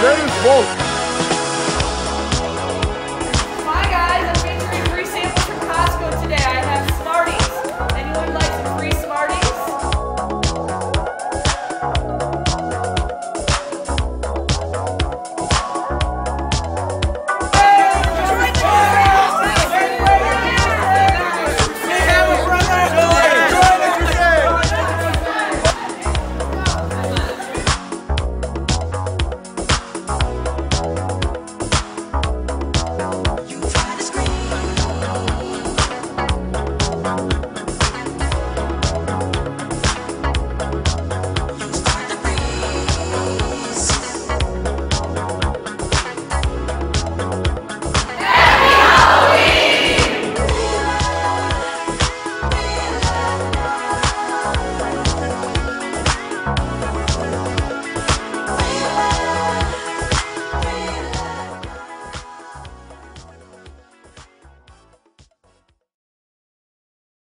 James Wolfe. you